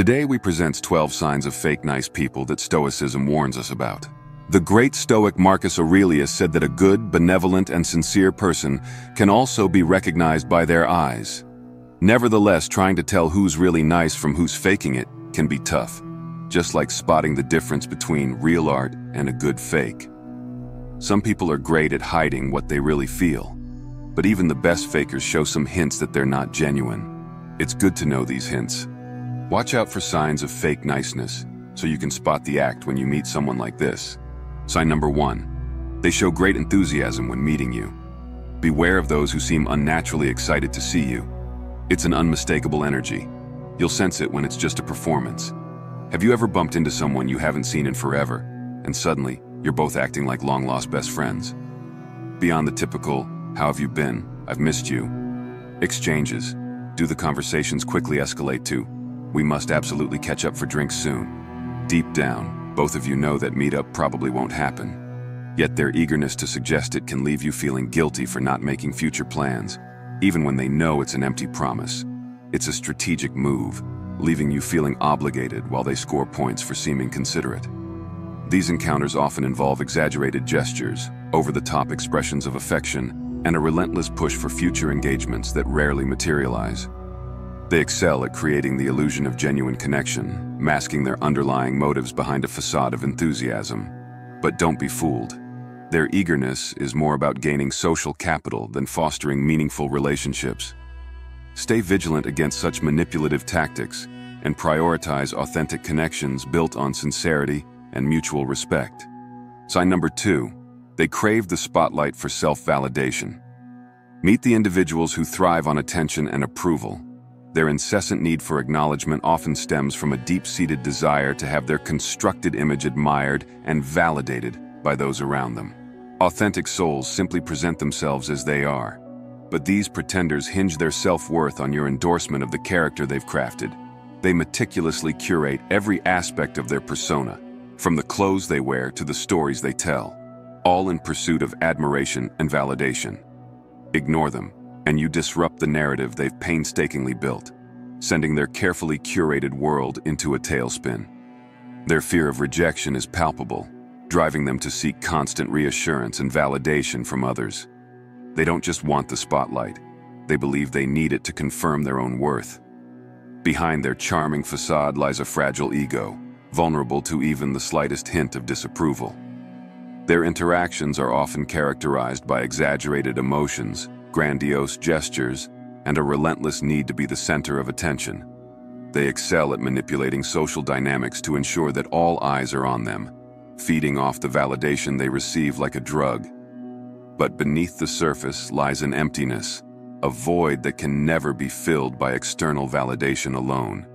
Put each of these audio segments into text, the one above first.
Today we present 12 signs of fake nice people that Stoicism warns us about. The great Stoic Marcus Aurelius said that a good, benevolent, and sincere person can also be recognized by their eyes. Nevertheless, trying to tell who's really nice from who's faking it can be tough, just like spotting the difference between real art and a good fake. Some people are great at hiding what they really feel, but even the best fakers show some hints that they're not genuine. It's good to know these hints. Watch out for signs of fake niceness so you can spot the act when you meet someone like this. Sign number one, they show great enthusiasm when meeting you. Beware of those who seem unnaturally excited to see you. It's an unmistakable energy. You'll sense it when it's just a performance. Have you ever bumped into someone you haven't seen in forever, and suddenly you're both acting like long-lost best friends? Beyond the typical, how have you been, I've missed you, exchanges, do the conversations quickly escalate to, we must absolutely catch up for drinks soon. Deep down, both of you know that meetup probably won't happen. Yet their eagerness to suggest it can leave you feeling guilty for not making future plans, even when they know it's an empty promise. It's a strategic move, leaving you feeling obligated while they score points for seeming considerate. These encounters often involve exaggerated gestures, over-the-top expressions of affection, and a relentless push for future engagements that rarely materialize. They excel at creating the illusion of genuine connection, masking their underlying motives behind a facade of enthusiasm. But don't be fooled. Their eagerness is more about gaining social capital than fostering meaningful relationships. Stay vigilant against such manipulative tactics and prioritize authentic connections built on sincerity and mutual respect. Sign number two, they crave the spotlight for self-validation. Meet the individuals who thrive on attention and approval. Their incessant need for acknowledgement often stems from a deep-seated desire to have their constructed image admired and validated by those around them. Authentic souls simply present themselves as they are, but these pretenders hinge their self-worth on your endorsement of the character they've crafted. They meticulously curate every aspect of their persona, from the clothes they wear to the stories they tell, all in pursuit of admiration and validation. Ignore them, and you disrupt the narrative they've painstakingly built, sending their carefully curated world into a tailspin. Their fear of rejection is palpable, driving them to seek constant reassurance and validation from others. They don't just want the spotlight, they believe they need it to confirm their own worth. Behind their charming facade lies a fragile ego, vulnerable to even the slightest hint of disapproval. Their interactions are often characterized by exaggerated emotions, grandiose gestures, and a relentless need to be the center of attention. They excel at manipulating social dynamics to ensure that all eyes are on them, feeding off the validation they receive like a drug. But beneath the surface lies an emptiness, a void that can never be filled by external validation alone.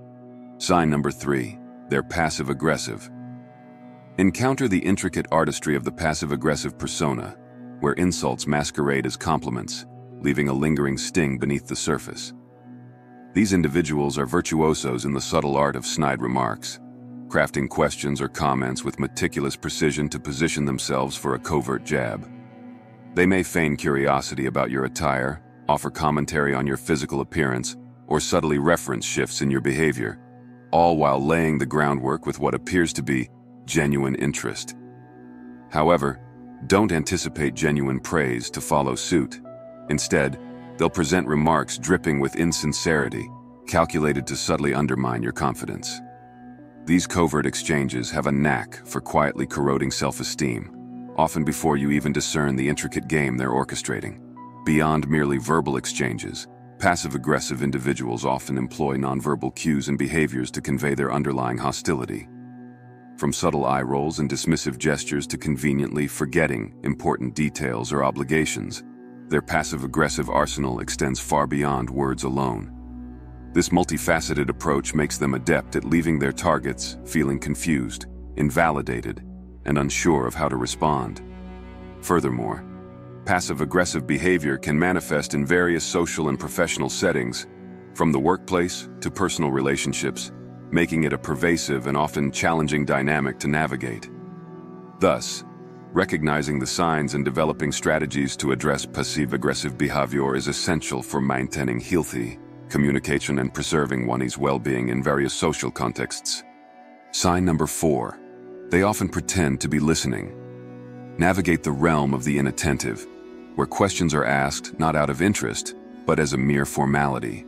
Sign number three, they're passive-aggressive. Encounter the intricate artistry of the passive-aggressive persona, where insults masquerade as compliments, leaving a lingering sting beneath the surface. These individuals are virtuosos in the subtle art of snide remarks, crafting questions or comments with meticulous precision to position themselves for a covert jab. They may feign curiosity about your attire, offer commentary on your physical appearance, or subtly reference shifts in your behavior, all while laying the groundwork with what appears to be genuine interest. However, don't anticipate genuine praise to follow suit. Instead, they'll present remarks dripping with insincerity, calculated to subtly undermine your confidence. These covert exchanges have a knack for quietly corroding self-esteem, often before you even discern the intricate game they're orchestrating. Beyond merely verbal exchanges, passive-aggressive individuals often employ nonverbal cues and behaviors to convey their underlying hostility. From subtle eye rolls and dismissive gestures to conveniently forgetting important details or obligations, their passive-aggressive arsenal extends far beyond words alone. This multifaceted approach makes them adept at leaving their targets feeling confused, invalidated, and unsure of how to respond. Furthermore, passive-aggressive behavior can manifest in various social and professional settings, from the workplace to personal relationships, making it a pervasive and often challenging dynamic to navigate. Thus, Recognizing the signs and developing strategies to address passive-aggressive behavior is essential for maintaining healthy, communication and preserving one's well-being in various social contexts. Sign number four. They often pretend to be listening. Navigate the realm of the inattentive, where questions are asked not out of interest, but as a mere formality.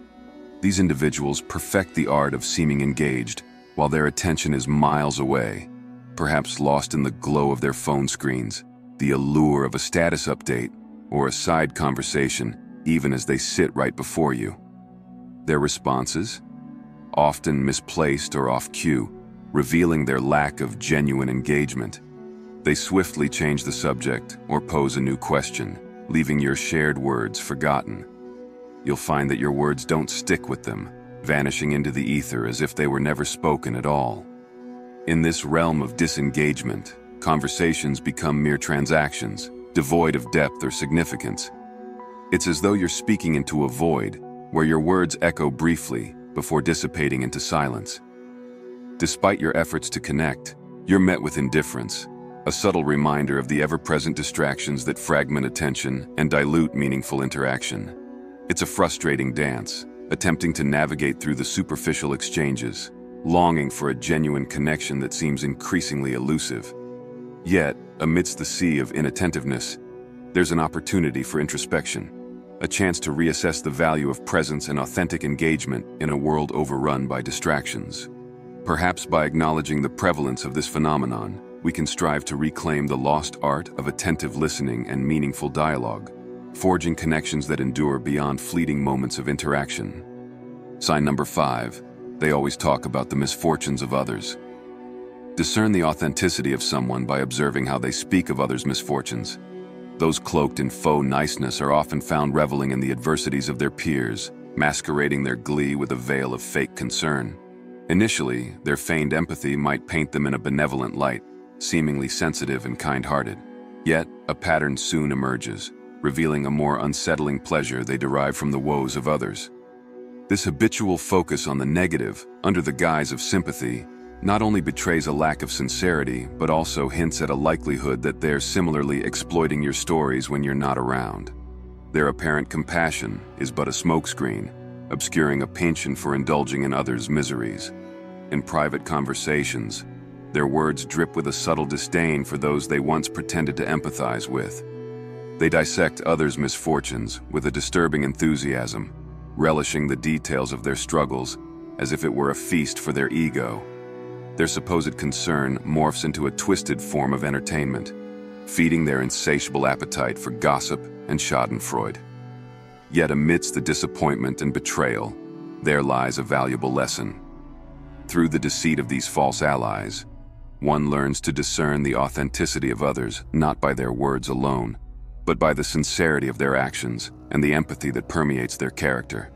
These individuals perfect the art of seeming engaged, while their attention is miles away, perhaps lost in the glow of their phone screens, the allure of a status update, or a side conversation, even as they sit right before you. Their responses? Often misplaced or off cue, revealing their lack of genuine engagement. They swiftly change the subject or pose a new question, leaving your shared words forgotten. You'll find that your words don't stick with them, vanishing into the ether as if they were never spoken at all. In this realm of disengagement, conversations become mere transactions, devoid of depth or significance. It's as though you're speaking into a void, where your words echo briefly before dissipating into silence. Despite your efforts to connect, you're met with indifference, a subtle reminder of the ever-present distractions that fragment attention and dilute meaningful interaction. It's a frustrating dance, attempting to navigate through the superficial exchanges, longing for a genuine connection that seems increasingly elusive. Yet, amidst the sea of inattentiveness, there's an opportunity for introspection, a chance to reassess the value of presence and authentic engagement in a world overrun by distractions. Perhaps by acknowledging the prevalence of this phenomenon, we can strive to reclaim the lost art of attentive listening and meaningful dialogue, forging connections that endure beyond fleeting moments of interaction. Sign number five, they always talk about the misfortunes of others. Discern the authenticity of someone by observing how they speak of others' misfortunes. Those cloaked in faux niceness are often found reveling in the adversities of their peers, masquerading their glee with a veil of fake concern. Initially, their feigned empathy might paint them in a benevolent light, seemingly sensitive and kind-hearted. Yet, a pattern soon emerges, revealing a more unsettling pleasure they derive from the woes of others. This habitual focus on the negative, under the guise of sympathy, not only betrays a lack of sincerity, but also hints at a likelihood that they're similarly exploiting your stories when you're not around. Their apparent compassion is but a smokescreen, obscuring a penchant for indulging in others' miseries. In private conversations, their words drip with a subtle disdain for those they once pretended to empathize with. They dissect others' misfortunes with a disturbing enthusiasm, relishing the details of their struggles as if it were a feast for their ego. Their supposed concern morphs into a twisted form of entertainment, feeding their insatiable appetite for gossip and schadenfreude. Yet amidst the disappointment and betrayal, there lies a valuable lesson. Through the deceit of these false allies, one learns to discern the authenticity of others not by their words alone, but by the sincerity of their actions and the empathy that permeates their character.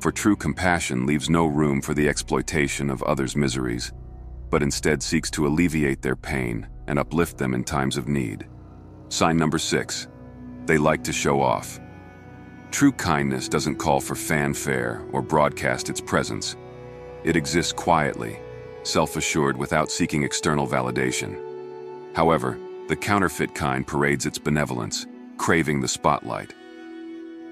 For true compassion leaves no room for the exploitation of others' miseries, but instead seeks to alleviate their pain and uplift them in times of need. Sign number six, they like to show off. True kindness doesn't call for fanfare or broadcast its presence. It exists quietly, self-assured without seeking external validation. However, the counterfeit kind parades its benevolence, craving the spotlight.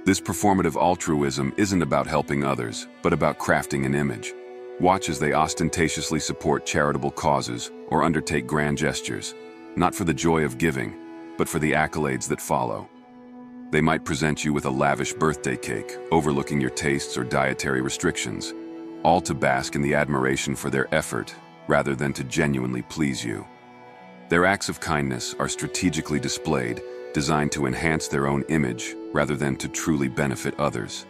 This performative altruism isn't about helping others, but about crafting an image. Watch as they ostentatiously support charitable causes or undertake grand gestures, not for the joy of giving, but for the accolades that follow. They might present you with a lavish birthday cake, overlooking your tastes or dietary restrictions, all to bask in the admiration for their effort rather than to genuinely please you. Their acts of kindness are strategically displayed, designed to enhance their own image rather than to truly benefit others.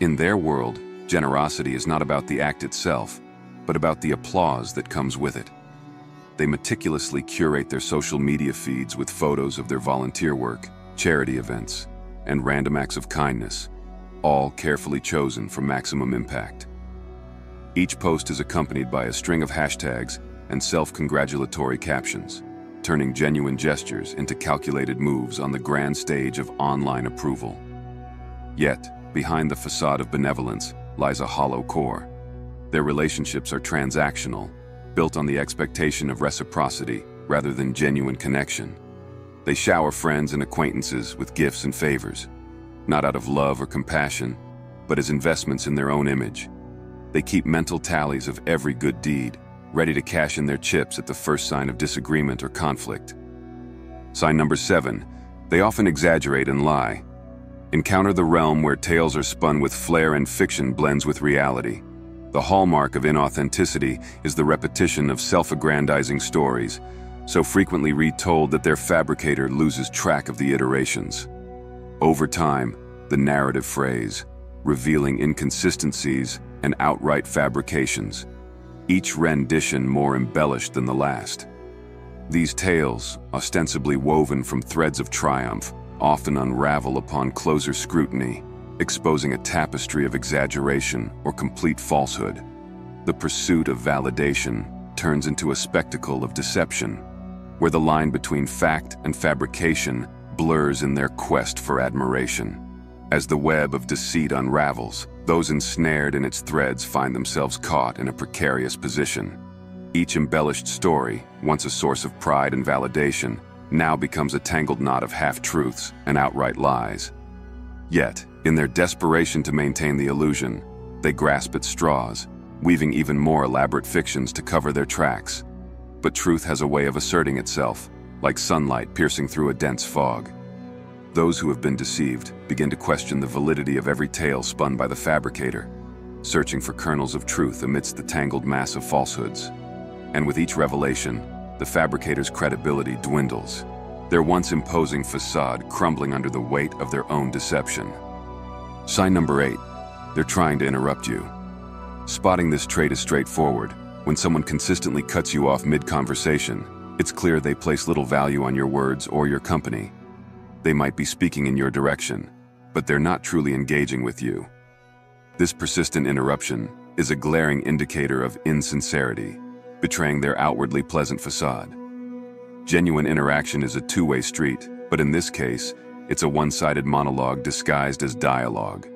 In their world, generosity is not about the act itself, but about the applause that comes with it. They meticulously curate their social media feeds with photos of their volunteer work, charity events, and random acts of kindness, all carefully chosen for maximum impact. Each post is accompanied by a string of hashtags and self-congratulatory captions, turning genuine gestures into calculated moves on the grand stage of online approval. Yet, behind the facade of benevolence lies a hollow core. Their relationships are transactional, built on the expectation of reciprocity rather than genuine connection. They shower friends and acquaintances with gifts and favors, not out of love or compassion, but as investments in their own image. They keep mental tallies of every good deed, ready to cash in their chips at the first sign of disagreement or conflict. Sign number seven, they often exaggerate and lie. Encounter the realm where tales are spun with flair and fiction blends with reality. The hallmark of inauthenticity is the repetition of self-aggrandizing stories, so frequently retold that their fabricator loses track of the iterations. Over time, the narrative frays, revealing inconsistencies and outright fabrications, each rendition more embellished than the last. These tales, ostensibly woven from threads of triumph, often unravel upon closer scrutiny, exposing a tapestry of exaggeration or complete falsehood. The pursuit of validation turns into a spectacle of deception, where the line between fact and fabrication blurs in their quest for admiration. As the web of deceit unravels, those ensnared in its threads find themselves caught in a precarious position. Each embellished story, once a source of pride and validation, now becomes a tangled knot of half-truths and outright lies. Yet, in their desperation to maintain the illusion, they grasp at straws, weaving even more elaborate fictions to cover their tracks. But truth has a way of asserting itself, like sunlight piercing through a dense fog. Those who have been deceived begin to question the validity of every tale spun by the fabricator, searching for kernels of truth amidst the tangled mass of falsehoods. And with each revelation, the fabricator's credibility dwindles, their once imposing facade crumbling under the weight of their own deception. Sign number eight, they're trying to interrupt you. Spotting this trait is straightforward. When someone consistently cuts you off mid-conversation, it's clear they place little value on your words or your company, they might be speaking in your direction, but they're not truly engaging with you. This persistent interruption is a glaring indicator of insincerity, betraying their outwardly pleasant facade. Genuine interaction is a two-way street, but in this case, it's a one-sided monologue disguised as dialogue.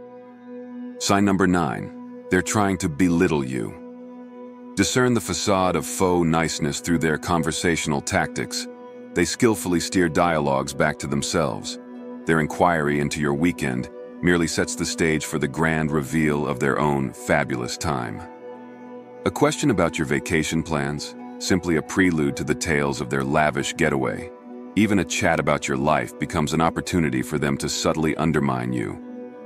Sign number nine, they're trying to belittle you. Discern the facade of faux niceness through their conversational tactics they skillfully steer dialogues back to themselves. Their inquiry into your weekend merely sets the stage for the grand reveal of their own fabulous time. A question about your vacation plans, simply a prelude to the tales of their lavish getaway. Even a chat about your life becomes an opportunity for them to subtly undermine you.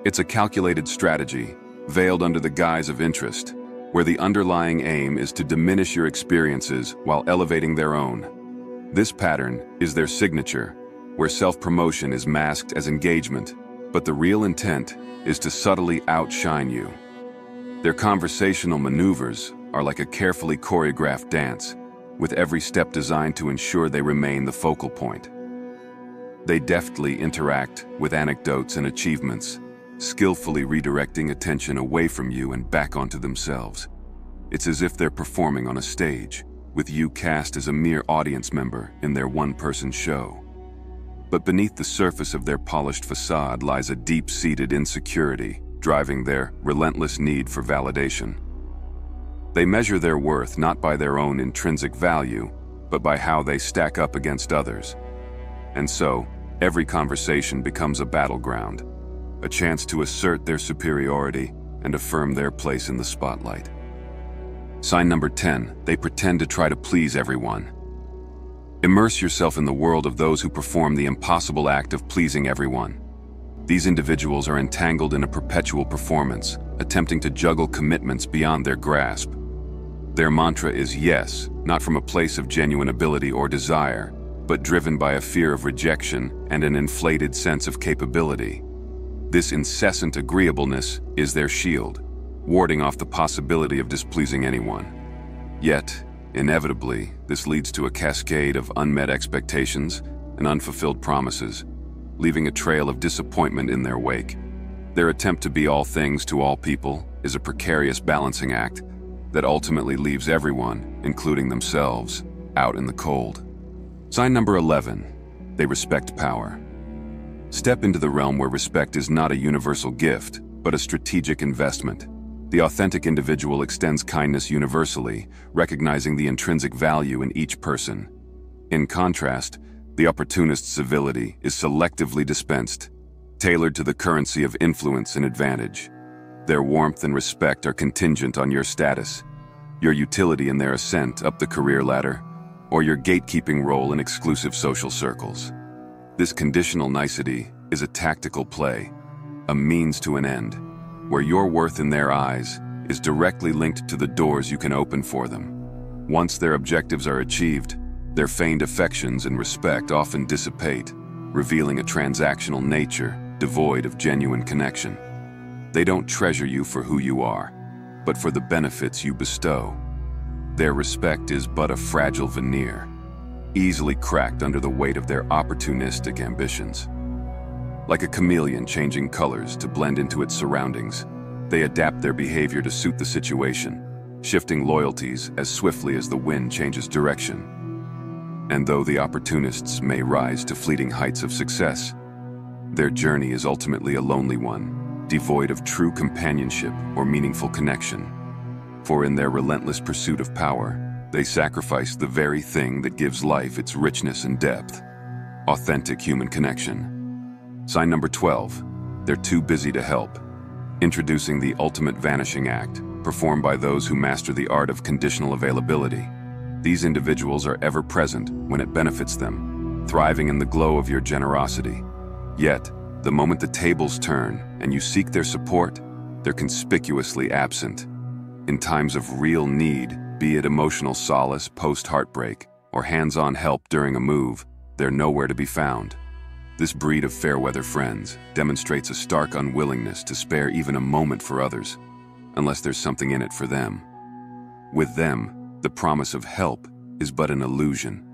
It's a calculated strategy, veiled under the guise of interest, where the underlying aim is to diminish your experiences while elevating their own. This pattern is their signature, where self-promotion is masked as engagement, but the real intent is to subtly outshine you. Their conversational maneuvers are like a carefully choreographed dance, with every step designed to ensure they remain the focal point. They deftly interact with anecdotes and achievements, skillfully redirecting attention away from you and back onto themselves. It's as if they're performing on a stage, with you cast as a mere audience member in their one-person show. But beneath the surface of their polished facade lies a deep-seated insecurity, driving their relentless need for validation. They measure their worth not by their own intrinsic value, but by how they stack up against others. And so, every conversation becomes a battleground, a chance to assert their superiority and affirm their place in the spotlight. Sign number 10, they pretend to try to please everyone. Immerse yourself in the world of those who perform the impossible act of pleasing everyone. These individuals are entangled in a perpetual performance, attempting to juggle commitments beyond their grasp. Their mantra is yes, not from a place of genuine ability or desire, but driven by a fear of rejection and an inflated sense of capability. This incessant agreeableness is their shield, warding off the possibility of displeasing anyone. Yet, inevitably, this leads to a cascade of unmet expectations and unfulfilled promises, leaving a trail of disappointment in their wake. Their attempt to be all things to all people is a precarious balancing act that ultimately leaves everyone, including themselves, out in the cold. Sign number 11. They respect power. Step into the realm where respect is not a universal gift, but a strategic investment. The authentic individual extends kindness universally, recognizing the intrinsic value in each person. In contrast, the opportunist's civility is selectively dispensed, tailored to the currency of influence and advantage. Their warmth and respect are contingent on your status, your utility in their ascent up the career ladder, or your gatekeeping role in exclusive social circles. This conditional nicety is a tactical play, a means to an end, where your worth in their eyes is directly linked to the doors you can open for them. Once their objectives are achieved, their feigned affections and respect often dissipate, revealing a transactional nature devoid of genuine connection. They don't treasure you for who you are, but for the benefits you bestow. Their respect is but a fragile veneer, easily cracked under the weight of their opportunistic ambitions. Like a chameleon changing colors to blend into its surroundings, they adapt their behavior to suit the situation, shifting loyalties as swiftly as the wind changes direction. And though the opportunists may rise to fleeting heights of success, their journey is ultimately a lonely one, devoid of true companionship or meaningful connection. For in their relentless pursuit of power, they sacrifice the very thing that gives life its richness and depth authentic human connection. Sign number 12 they're too busy to help. Introducing the Ultimate Vanishing Act, performed by those who master the art of conditional availability. These individuals are ever present when it benefits them, thriving in the glow of your generosity. Yet, the moment the tables turn and you seek their support, they're conspicuously absent. In times of real need, be it emotional solace post-heartbreak or hands-on help during a move, they're nowhere to be found. This breed of fair-weather friends demonstrates a stark unwillingness to spare even a moment for others, unless there's something in it for them. With them, the promise of help is but an illusion,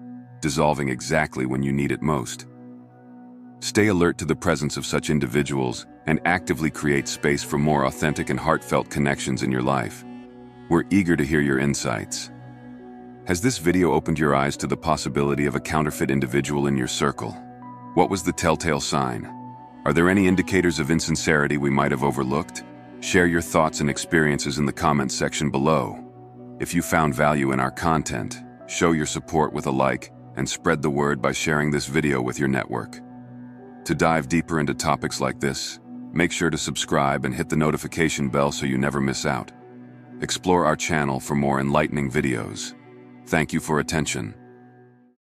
dissolving exactly when you need it most. Stay alert to the presence of such individuals and actively create space for more authentic and heartfelt connections in your life. We're eager to hear your insights. Has this video opened your eyes to the possibility of a counterfeit individual in your circle? What was the telltale sign? Are there any indicators of insincerity we might have overlooked? Share your thoughts and experiences in the comments section below. If you found value in our content, show your support with a like and spread the word by sharing this video with your network. To dive deeper into topics like this, make sure to subscribe and hit the notification bell so you never miss out. Explore our channel for more enlightening videos. Thank you for attention.